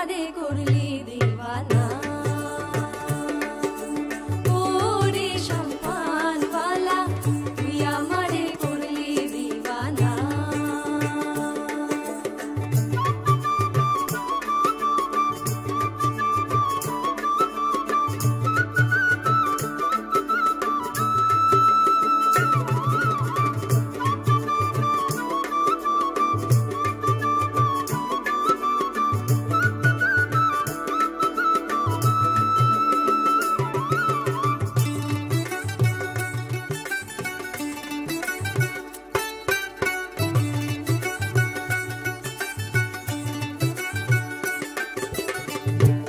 আমারে করলি